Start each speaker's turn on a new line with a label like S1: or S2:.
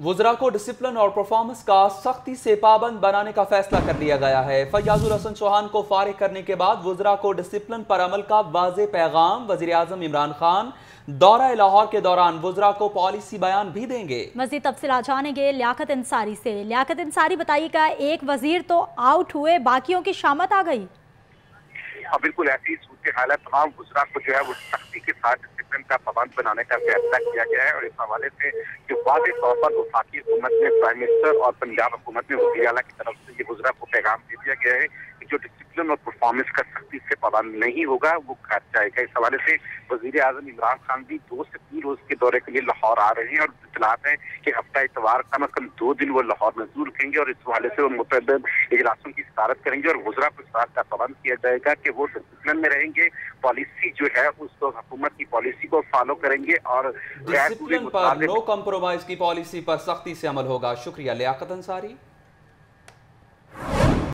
S1: وزراء کو ڈسپلن اور پرفارمنس کا سختی سے پابند بنانے کا فیصلہ کر لیا گیا ہے۔ فیاض الحسن چوہان کو فارغ کرنے کے بعد وزراء کو ڈسپلن پر عمل کا واضح پیغام وزیر اعظم عمران خان دورہ لاہور کے دوران وزراء کو پالیسی بیان بھی دیں گے۔
S2: مزید تفصیلات جانیں گے لیاقت انصاری سے۔ لیاقت انصاری بتائیے گا، ایک وزیر تو آؤٹ ہوئے، باقیوں کی شامت آ گئی۔
S3: ہاں بالکل ایسی صورت تمام وزراء کو جو ہے، وہ سختی کے ساتھ ڈسپلن کا پابند بنانے کا فیصلہ کیا گیا ہے اور اس حوالے سے جو واضح طور پر وفاقی حکومت میں پرائم منسٹر اور پنجاب حکومت میں وزیر اعلیٰ کی طرف سے یہ وزراء کو پیغام دے دیا گیا ہے کہ جو ڈسپلن اور پرفارمنس کا سختی سے پابند نہیں ہوگا، وہ گھر جائے گا۔ اس حوالے سے وزیر اعظم عمران خان بھی دو سے تین روز کے دورے کے لیے لاہور آ رہے ہیں اور اطلاعات ہیں کہ ہفتہ اتوار کم از کم دو دن وہ لاہور میں ضرور رکھیں گے اور اس حوالے سے وہ متعدد اجلاسوں کی صدارت کریں گے اور وزراء کو اس بات کا پابند کیا جائے گا کہ وہ ڈسپلن میں رہیں گے۔ پالیسی جو ہے اس کو حکومت کی پالیسی کو فالو کریں گے اور
S1: ڈسپلن پر نو کمپرومائز کی پالیسی پر سختی سے عمل ہوگا۔ شکریہ لیاقت انصاری۔